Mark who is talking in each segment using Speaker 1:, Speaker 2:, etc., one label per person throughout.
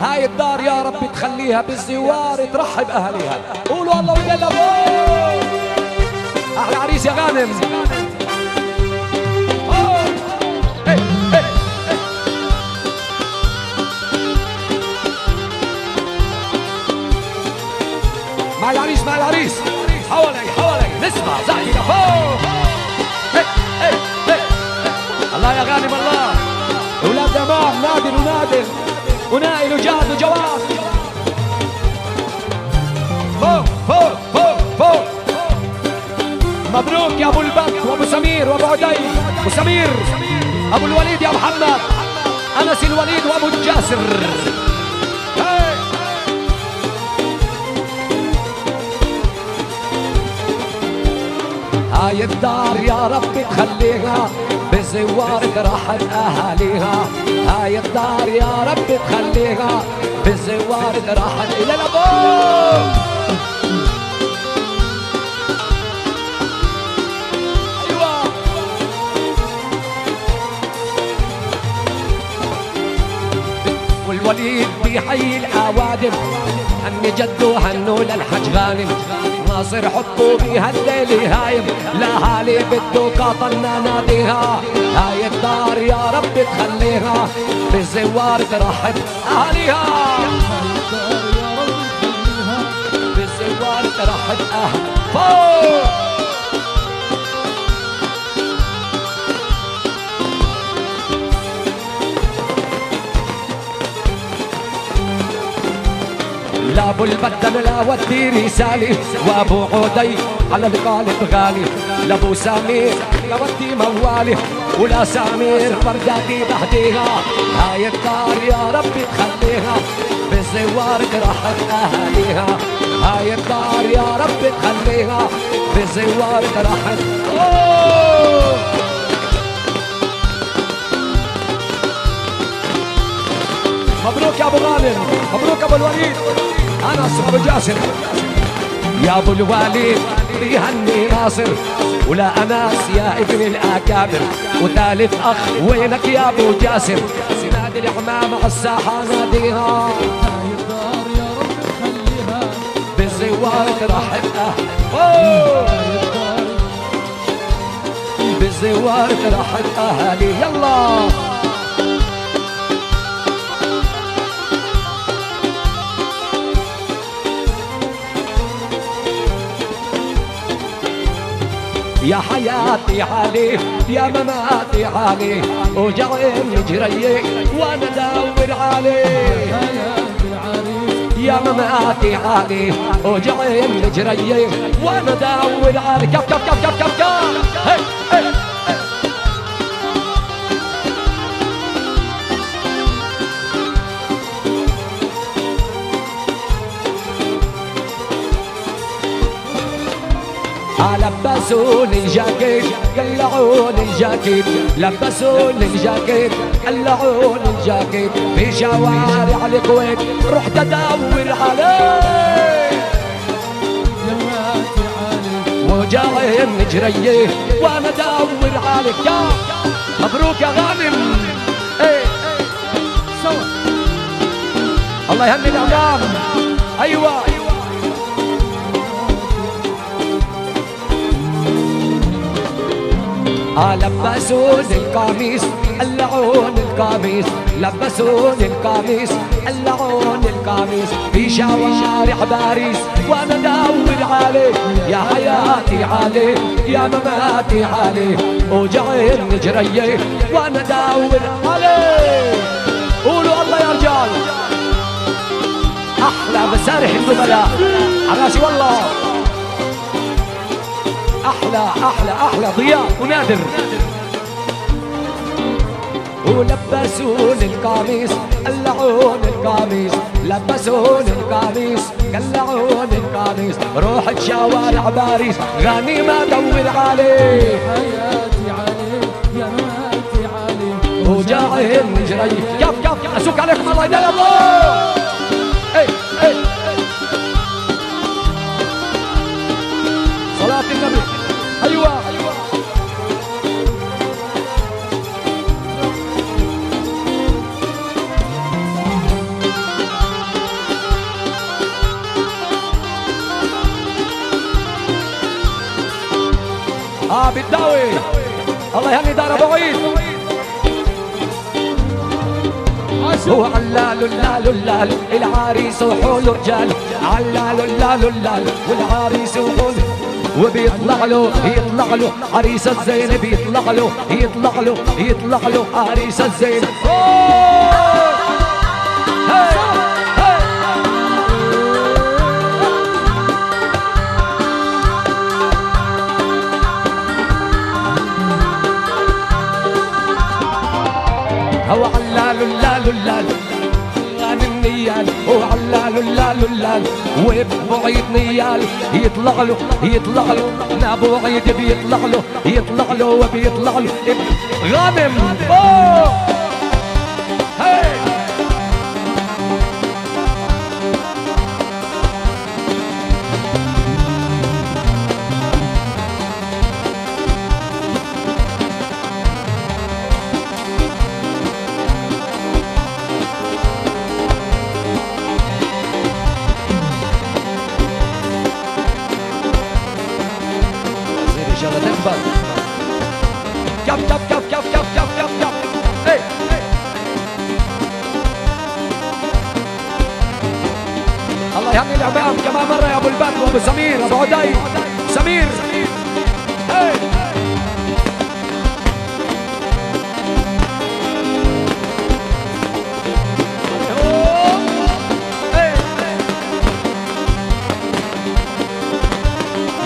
Speaker 1: هاي الدار يا رب تخليها بالزوار ترحب أهليها. قولوا الله ويلا أحلى عريس يا غانم. مع العريس مع العريس حوالي حوالي. نسمع. زعي إيه. الله يا غانم الله. أولاد دمام نادر ونادر. ونائل وجاد وجواد. فوق فوق فوق فوق. مبروك يا أبو البك وأبو سمير وأبو عدي. وسمير أبو الوليد يا محمد. أنس الوليد وأبو الجاسر. هاي الدار يا رب تخليها بزوار ترحب أهاليها. هاي الدار يا رب تخليها بزوار ترحب إلى الأبواب. أيوه. والوليد بحي الأوادم. هني جده هنو للحج غانم. ناصر حبه بها الليل هايم. لاهالي بده قاطنا ناديها. هاي الدار يا رب تخليها. بالزوار ترحب اهاليها بالزوار ترحب فوق لا ابو البدل لا ودي رسالي وابو عودي على الغالب غالي. لا ابو سمير لا ودي موالي ولا سمير برداتي بهديها هاي الدار يا رب تخليها بالزوار ترحب أهاليها. هاي الدار يا رب تخليها ترحب أوه. مبروك يا أبو غانم مبروك أبو الوليد. انس ابو جاسر. يا ابو الوليد بيهني ناصر. ولا انس يا ابن الاكابر. وثالث اخ وينك يا ابو جاسر؟ نادي الحمام على الساحه ناديها بالزوار ترحب. بالزوار ترحب اهالي يلا. يا حياتي عليه يا مماتي عليه وجعين جري وأنا ادور عليه. يا مماتي عليه وجعين جري وأنا ادور عليه. كف كف كف كف كف كف. قلعوني الجاكيت لبسوني الجاكيت قلعوني الجاكيت. في شوارع الكويت رحت ادور عليه وجاي جرية وأنا ادور عليك. يا مبروك يا غانم. إيه سوا الله يهني الأعلام. أيوه. لبسوني القميص قلعون القميص لبسوني القميص قلعون القميص. في شوارع باريس وأنا أدور عليه يا حياتي عليه يا مماتي عليه. وجعين جريه وأنا أدور عليه. قولوا الله يا رجال أحلى مسارح الزملاء عراسي والله؟ أحلى أحلى أحلى ضياء ونادر. ولبسون القميص قلعون القميص لبسون القميص قلعون القميص روح شوارع باريس غني ما دور عليه.
Speaker 2: حياتي عليه يا مماتي عليه.
Speaker 1: وجاهن جري كف كف اسوق عليكم الله يدلل بالداوي. الله يهني دار أبو عيد. هو علال اللال اللال العريس وحول رجال علال اللال اللال والعريس وحول. وبيطلع له يطلع له عريس الزين بيطلع له يطلع له يطلع له عريس الزين. اللال اللال وابو عيد نيال. يطلع له يطلع له. ابو عيد بيطلع له يطلع له وبيطلع له. غانم. تكبر كف كف كف كف كف كف كف كف إيه الله يهني الامام كمان مرة يا أبو البدر وأبو سمير أبو عدي سمير. إيه.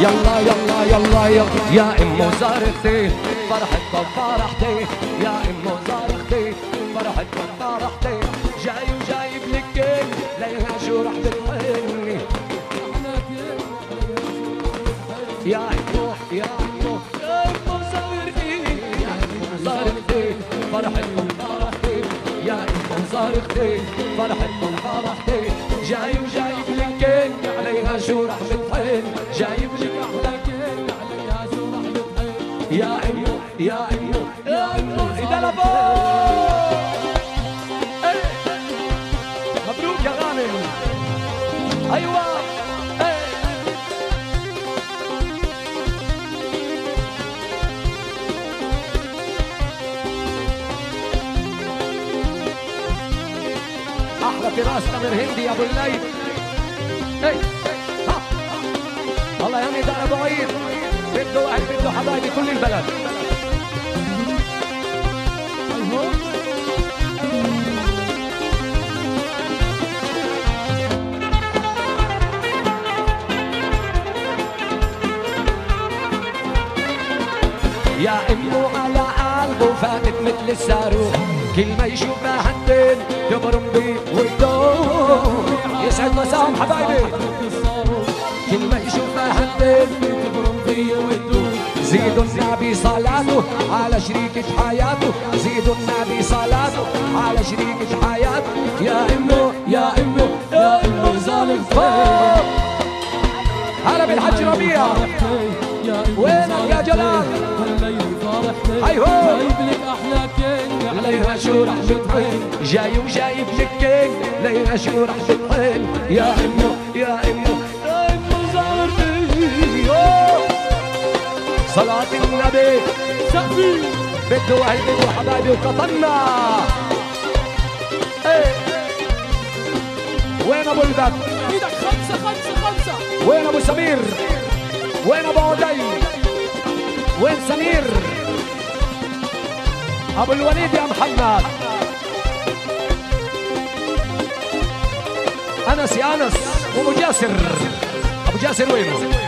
Speaker 1: يلا يلا يلا يلا يا ام زارختي فرحتكم فرحتي. يا ام زارختي فرحتكم فرحتي. جاي وجايب لك كيك ليها شو رح بتحني يا إمو يا إمو يا إمو زارختي. يا إمو زارختي فرحتكم فرحتي. يا إمو زارختي فرحتكم فرحتي. في راسنا من هندي أبو الليل إيه. الله يهني ده ابو عيد بده أهل بده حبايبي كل البلد يا امه على قلبه فاتت مثل الصاروخ كل ما يشوفها هندي يبرم بيه ويدوم يسعد مساهم حبايبي. كل ما يشوفها هالدين تبرم فيه ويدوم زيدوا النبي صلاته على شريكة حياته. زيدوا النبي صلاته على شريكة حياته. يا امه يا امه يا امه ظالم فوق هلا بالحج ربيع. وينك يا جلال؟ هاي هو. شو رح بتحن جاي وجايب لك كيك شو رح بتحن يا امه يا امه يا امه زارتي. صلاة النبي.
Speaker 2: سقفي.
Speaker 1: بده أهل بده حبايبي وقطنا إيه. وين أبو الباب؟
Speaker 2: إيدك خمسة خمسة خمسة.
Speaker 1: وين أبو سمير؟ وين أبو عدي؟ وين سمير؟ أبو الوليد يا محمد. أنس يا أنس وأبو جاسر. أبو جاسر وينه؟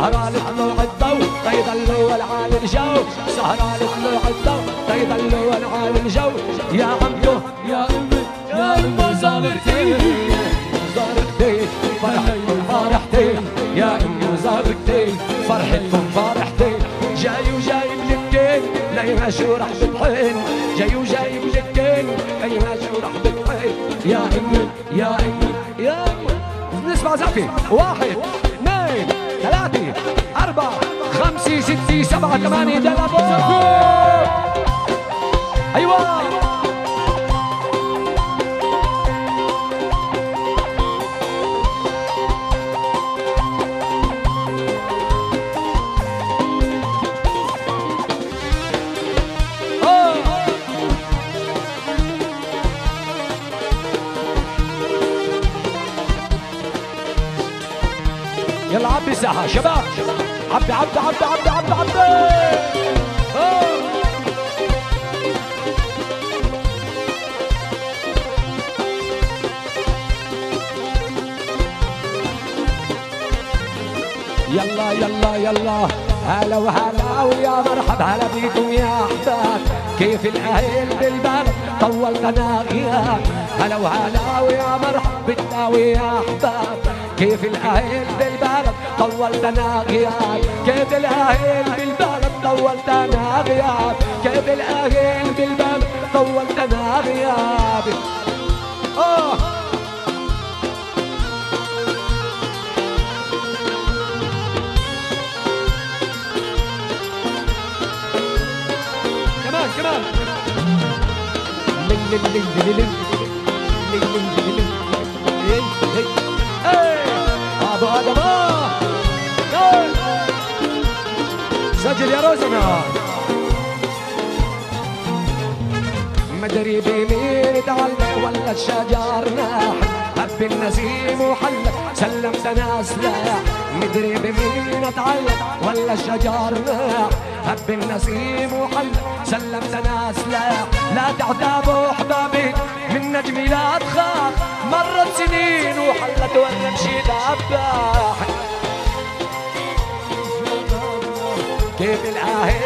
Speaker 1: سهرة لطلوع الضوء تيضلوا العالي الجو. سهرة لطلوع الضوء تيضلوا العالي الجو. يا عمتو
Speaker 2: يا امي يا امي زارتي
Speaker 1: زارتي فرحتكم فرحتي يا امي زارتي فرحتكم فرحتي جاي وجايب لكين لي ما شو رح بتحن جاي وجايب لكين لي ما شو رح بتحن يا امي يا امي يا امي نسمع زفي واحد. كمان أيوه. يلا عبي الساحة شباب. عبي عبي عبي عبي. يلا يلا يلا. هلا وهلا ويا مرحب هلا بيكم يا أحباب. كيف الأهل بالبلد طول غناغيا هلا وهلا ويا مرحب بالله ويا أحباب. كيف الأهل طولت أنا غياب كيف الأهل بالباب طولت أنا غياب كيف الأهل بالباب طولت أنا غيابي أوه. كمان كمان. سجل يا روزنا مدري بمين تعلق ولا الشجر ناح هب النسيم وحلق سلمت ناس لا مدري بمين اتعلق ولا الشجر ناح هب النسيم وحلق سلمت ناس لا لا تعتابوا احبابي من نجمي لا تخاف. مرت سنين وحلت ولا مشيت اباح لا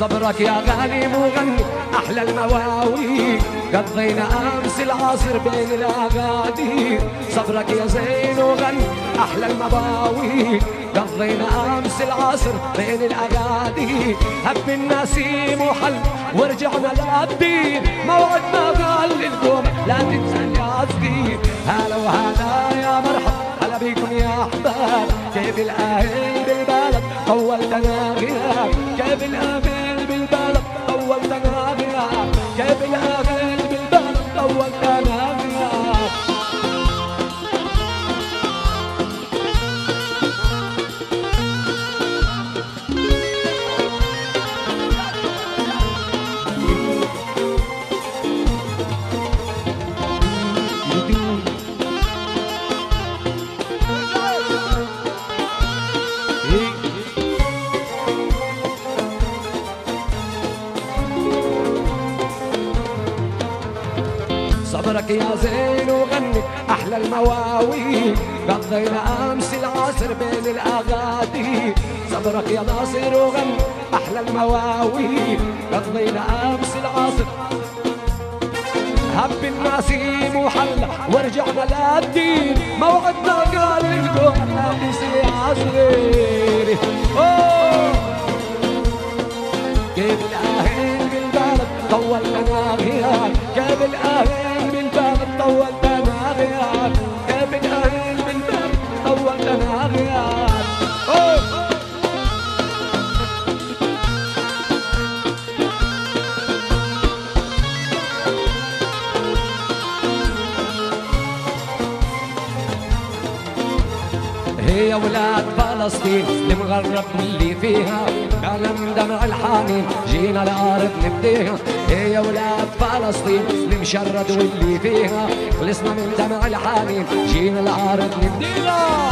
Speaker 1: صبرك يا غالي مغني أحلى المواوي قضينا أمس العصر بين الأغاني. صبرك يا زين وغني أحلى المواوي قضينا أمس العصر بين الأغاني. هب النسيم وحل ورجعنا للدين موعدنا قال للقوم لا تنسى يا صديق هلا وهلا يا مرحبا هلا بيكم يا أحباب. كيف الأهل بالبلد؟ طولتنا غياب. كيف الاهل أحلى المواوي قضينا أمس العصر بين الأغادي. صبرك يا ناصر وغم أحلى المواوي قضينا أمس العصر. هب النسيم وحلى ورجعنا للدين. موعدنا قال لكم نسي عصري كيف الأهل بالبلد طولنا مناخيها كيف الأهل بالبلد طولنا يا ولاد فلسطين المغرب واللي فيها. من دمع الحنين جينا الأرض نبديها. يا ولاد فلسطين المشرد واللي فيها. خلصنا من دمع الحنين جينا الأرض نبديها.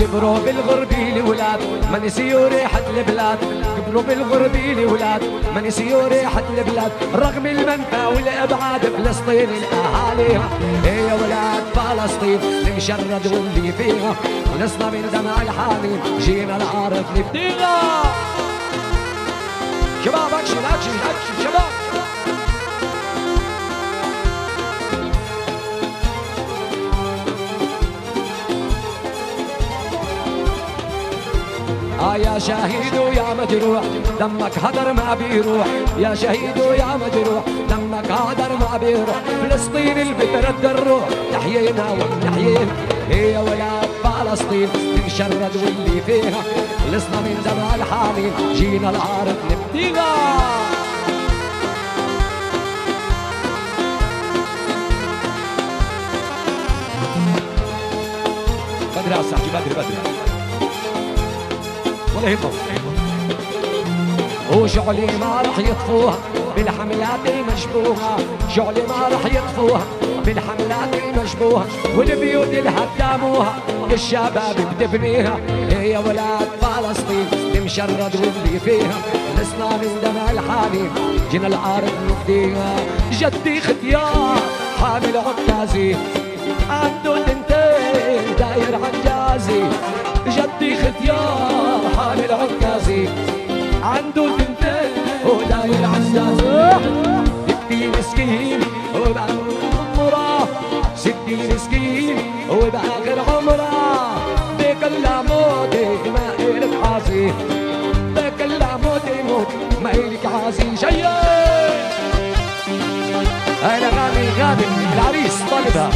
Speaker 1: كبروا بالغربي الولاد ما نسيوا ريحة البلاد. كبروا بالغربي الولاد ما نسيوا ريحة البلاد. رغم المنفى والأبعاد فلسطين الاهاليها هي ولاد فلسطين المشرد واللي فيها. ونصنا من دمع الحنين جينا الأرض نبديها. شباب action action action شباب. آه يا شهيد ويا مجروح دمك هدر ما بيروح يا شهيد ويا مجروح دمك هدر ما بيروح فلسطين اللي بترد الروح تحيينا ونحيينا هي ولاد فلسطين تنشرد واللي فيها. خلصنا من دمع الحامين جينا العارف نبديها بدري على بدري بدري ولا يهمهم وشغلي ما رح يطفوها بالحملات المشبوهة شغلي ما رح يطفوها بالحملات المشبوهة والبيوت اللي هداموها الشباب بتبنيها. هي ولاد فلسطين المشرد واللي فيها. لسنا من دمع الحامي جينا الأرض نفديها جدي ختيار حامل عكازي. عنده تنتين داير عجازي جدي ختيار. عكازي عنده تنتين وداير عزازي ستي مسكين. وباخر عمره ستي مسكين. وباخر عمره بكل موتي ما إلك عازي بكل موتي موت ما إلك عازي شيء أنا غني غادي. العريس طالبها.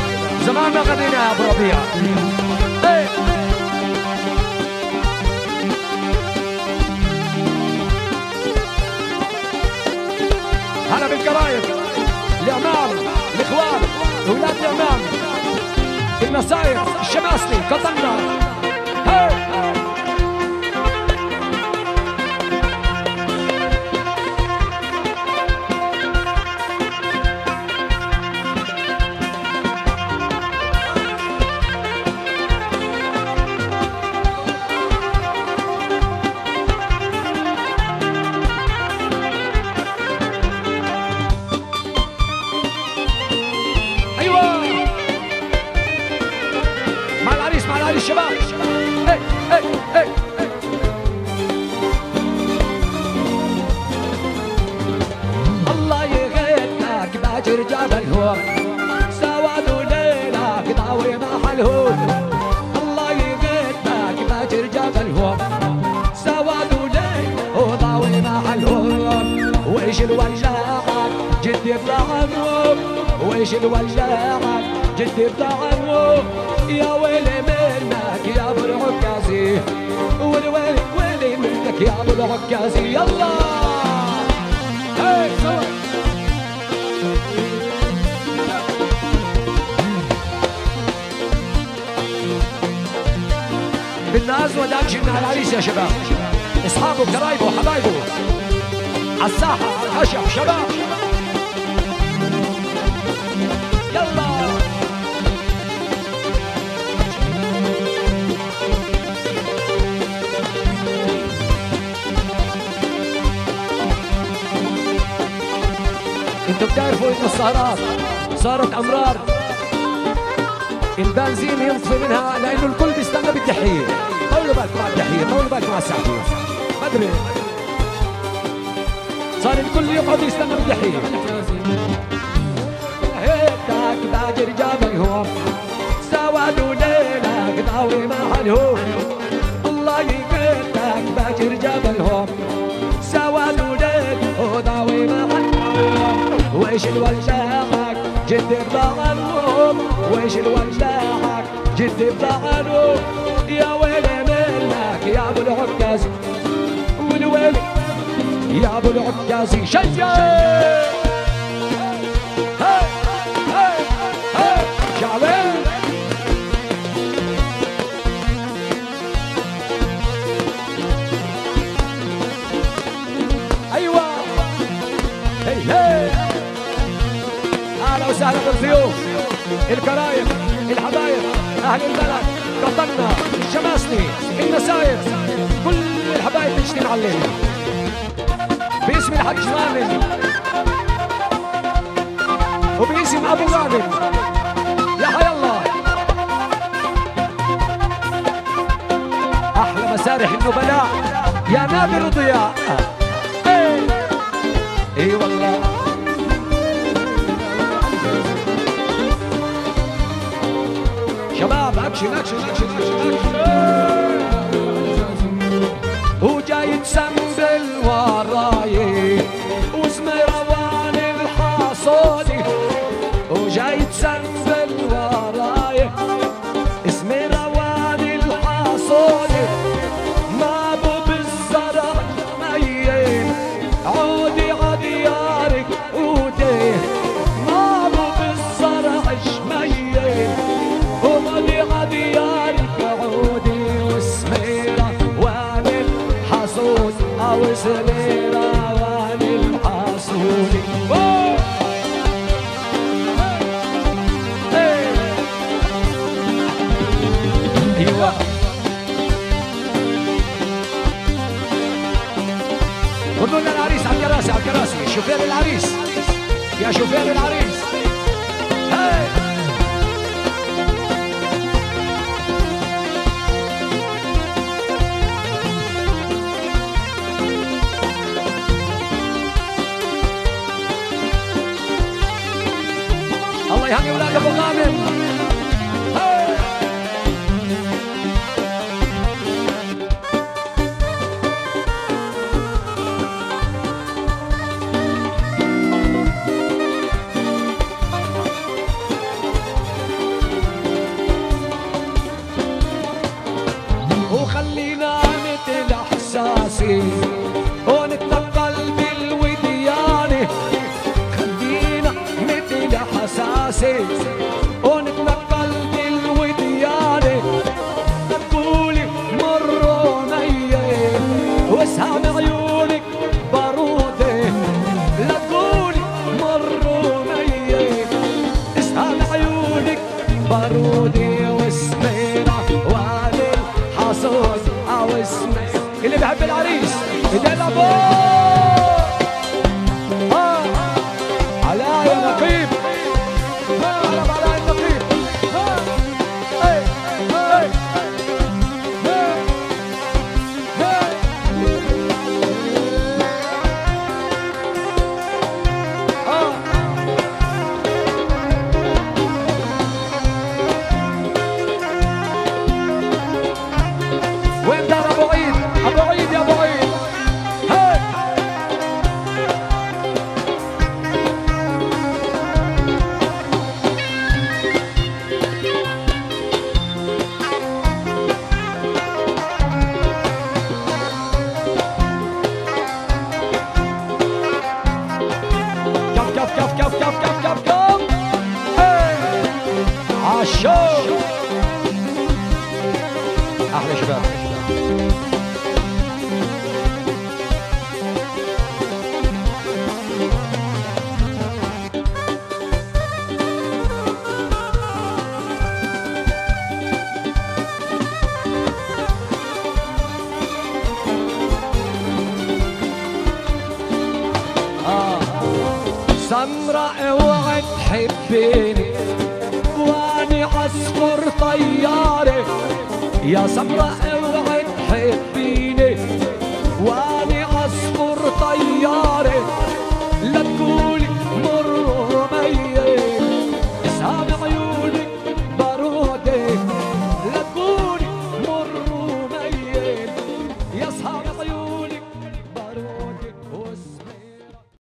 Speaker 1: زمان ما غنينا يا هلا بالقرايب العمام الإخوان أولاد العمام المساير الشماسلي قطنا ويش الولاعة جدي بطعنه يا ويلي منك يا أبو العكازي. والويلي ويلي منك يا أبو العكازي. يلا. بالناس وداك جبنا العريس يا شباب. اصحابه قرايبه وحبايبه على الساحة على الخشب شباب أنتوا بتعرفوا انه السهرات صارت امرار. البنزين ينطفي منها لأنه الكل بيستنى بالتحيه طولوا بالكم على التحيه طولوا بالكم على الساعتين بدري صار الكل يقعد يستنى بالدحيح هيك باجر جابيهم سواد وليلك ضاوي محلهم الله يقتك باجر جابيهم سواد وليلك ضاوي محلهم ويش الوجهك جد بضلهم ويش الوجهك جد بضلهم يا ويلي منك يا ابو العكاز. والويلي يا ابو العكازي شجر شباب اكشن اكشن اكشن اكشن, أكشن. you are. وخلينا مثل إحساسي. ونتنقل بالوديان خلينا مثل إحساسي. nossa praia.